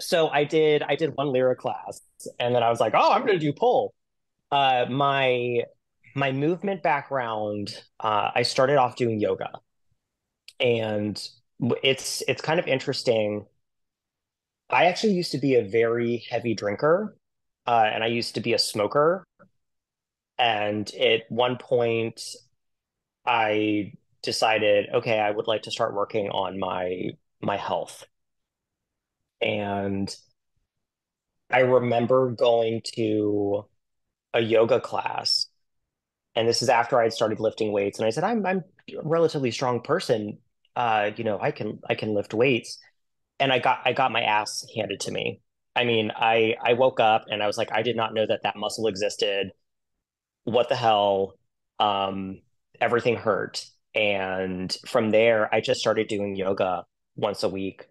so I did I did one lyric class and then I was like, oh, I'm gonna do pole. Uh, my my movement background, uh, I started off doing yoga, and it's it's kind of interesting. I actually used to be a very heavy drinker, uh, and I used to be a smoker. And at one point, I decided, okay, I would like to start working on my my health. And I remember going to a yoga class, and this is after I'd started lifting weights, and I said, I'm I'm a relatively strong person. Uh, you know, I can I can lift weights. And I got I got my ass handed to me. I mean, I I woke up and I was like, I did not know that that muscle existed. What the hell? Um, everything hurt. And from there, I just started doing yoga once a week